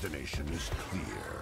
destination is clear.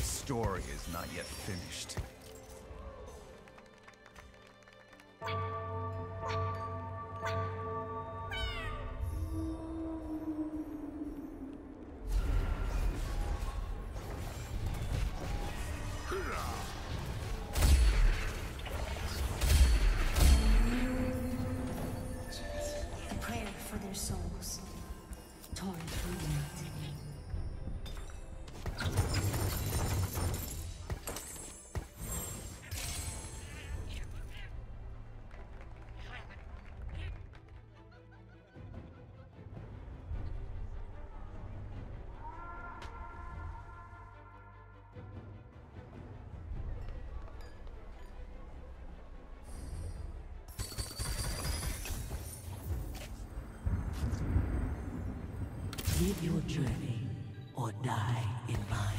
This story is not yet finished. Leave your journey or die in mine.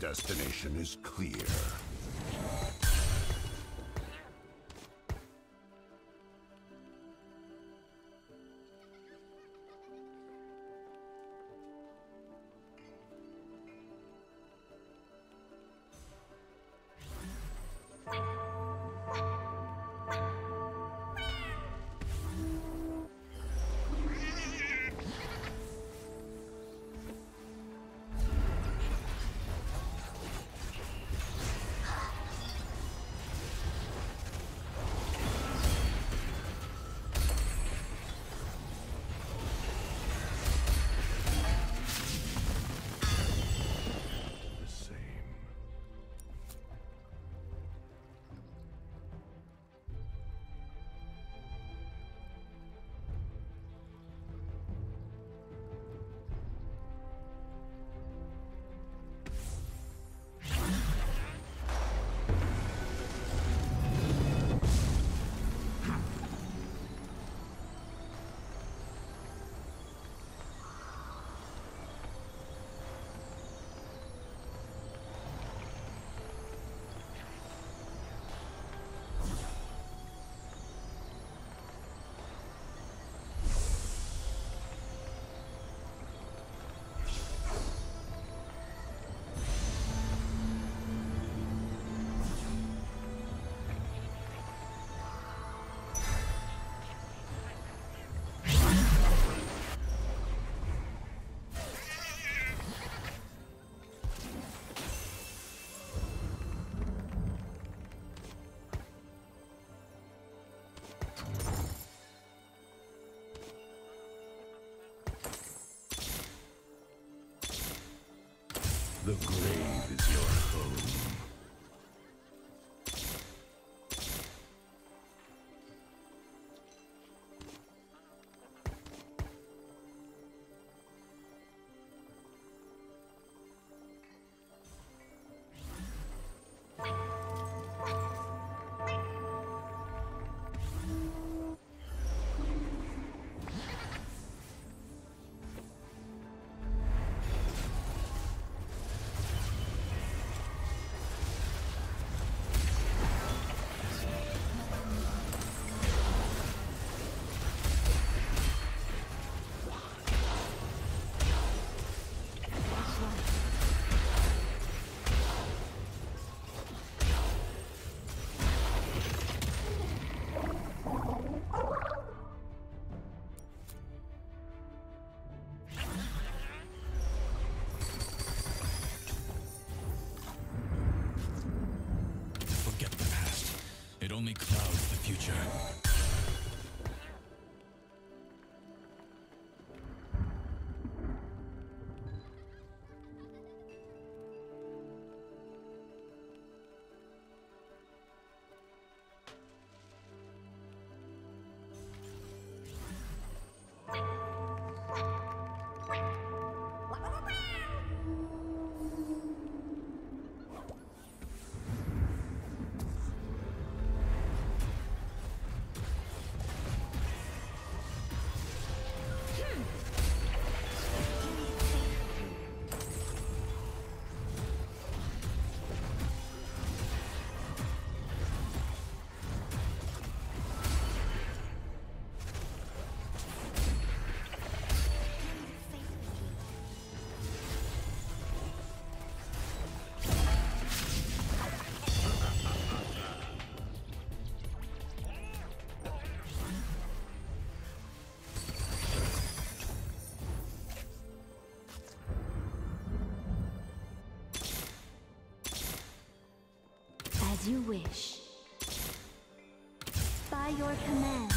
destination is clear. The grave is your home. you wish. By your command.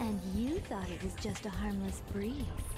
And you thought it was just a harmless breeze.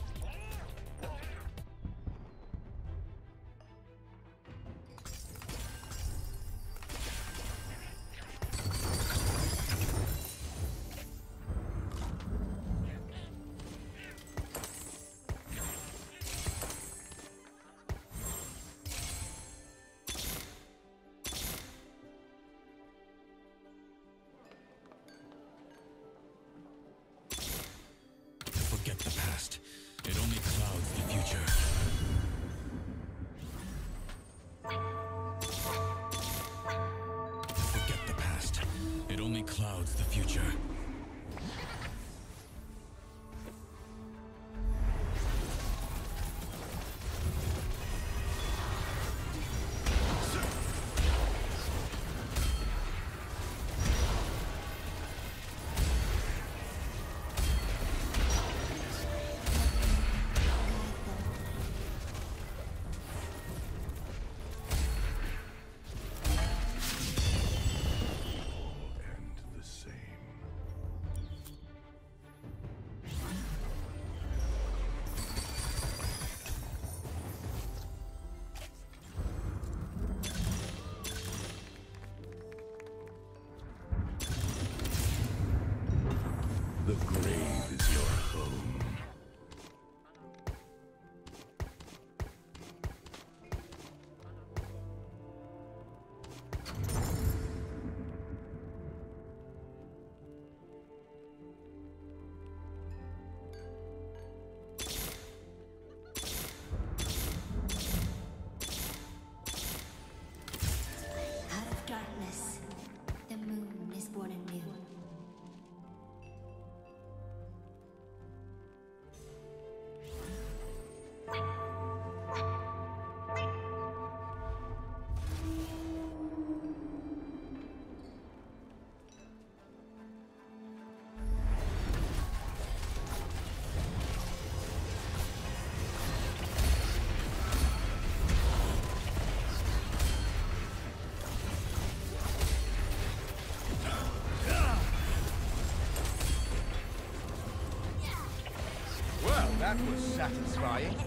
That was satisfying.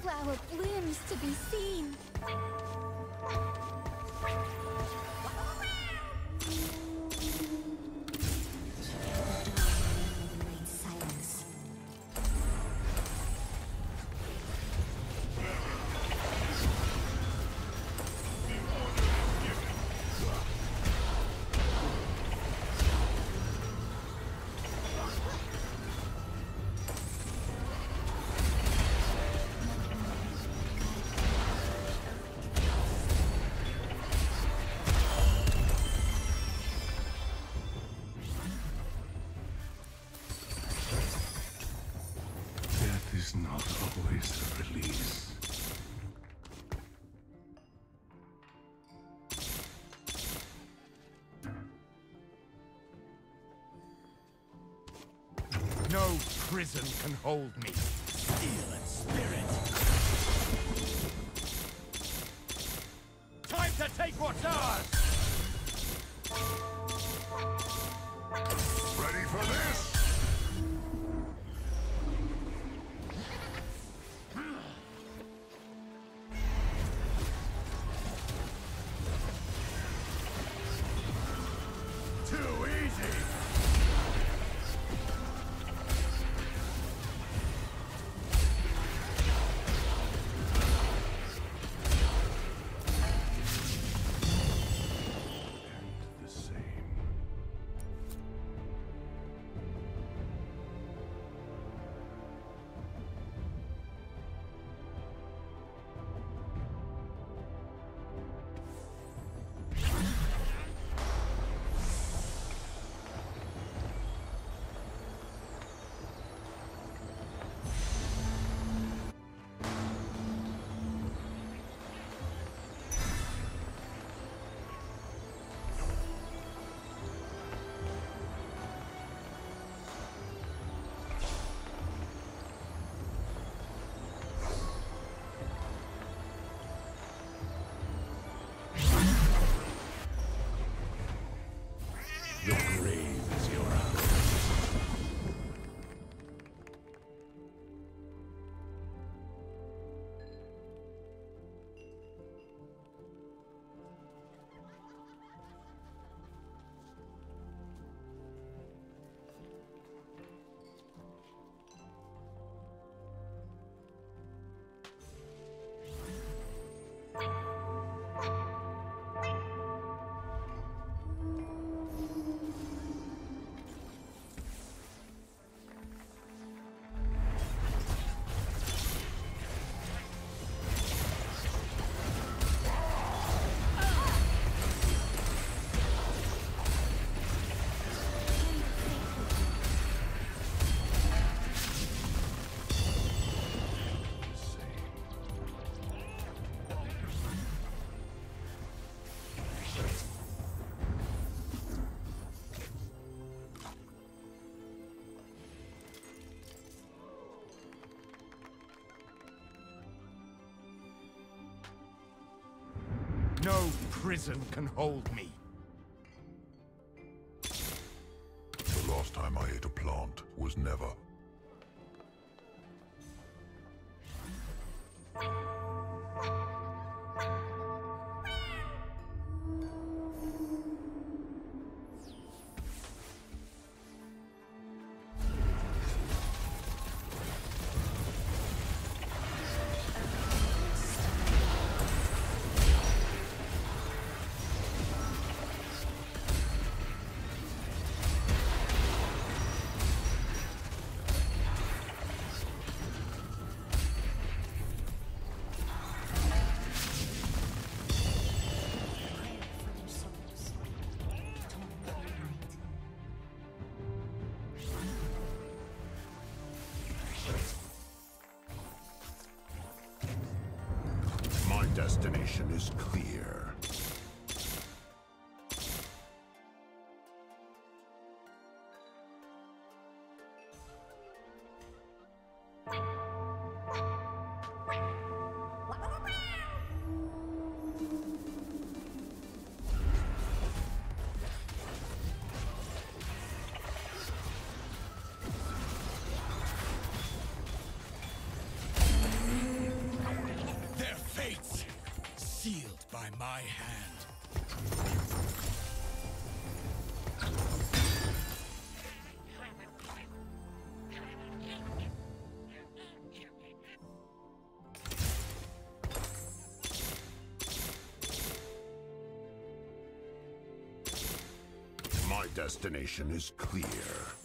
flower blooms to be seen. prison can hold me. No prison can hold me. destination is clear. My hand. Destination is clear.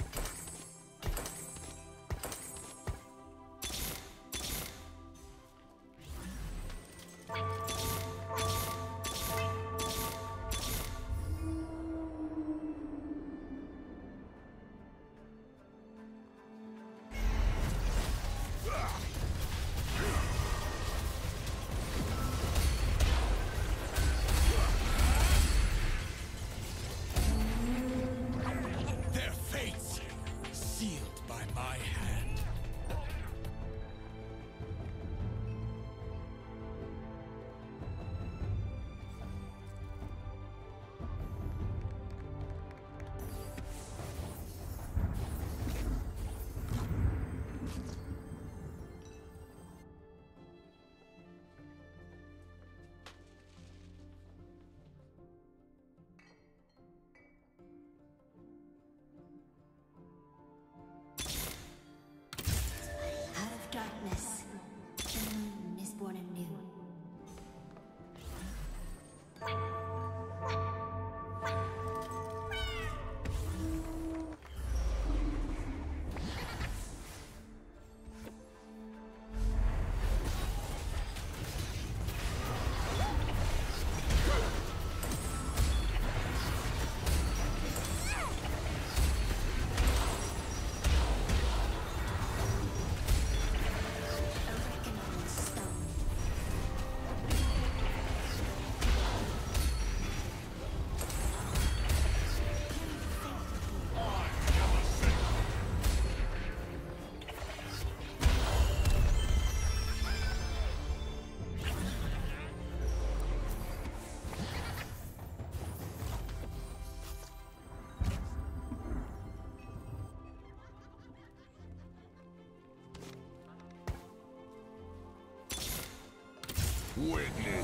Witness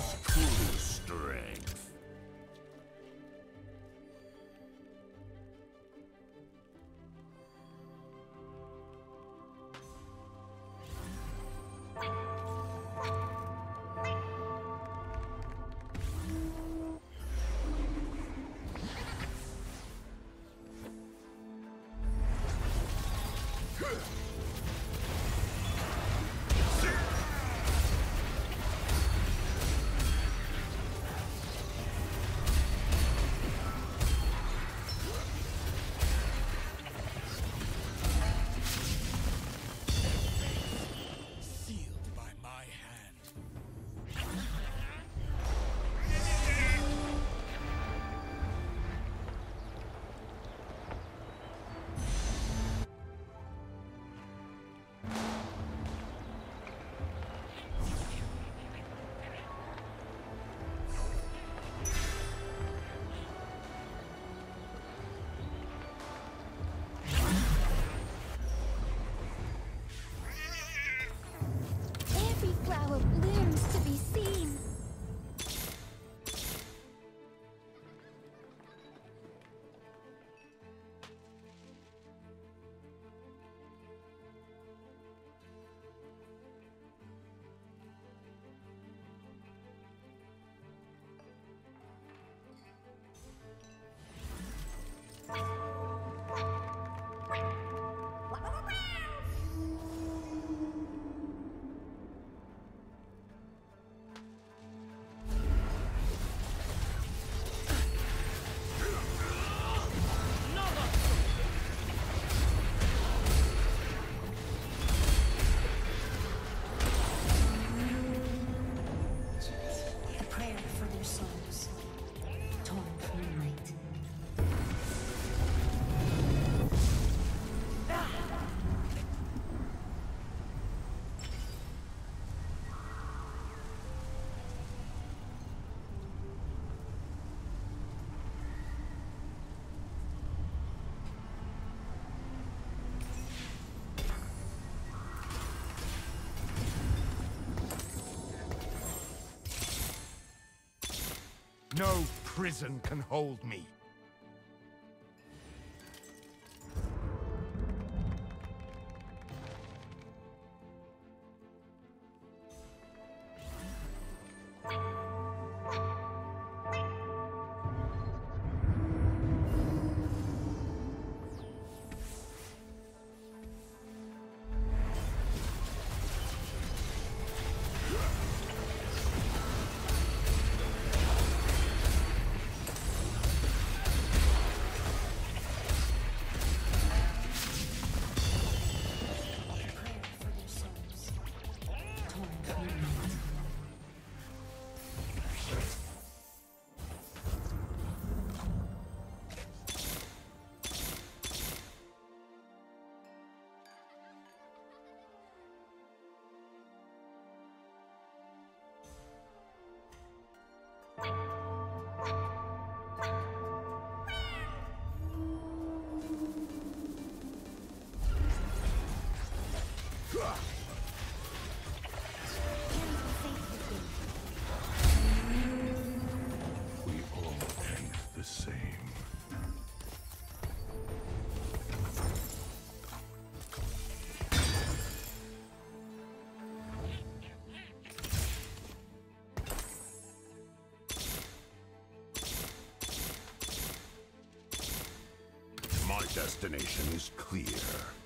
No prison can hold me. Destination is clear.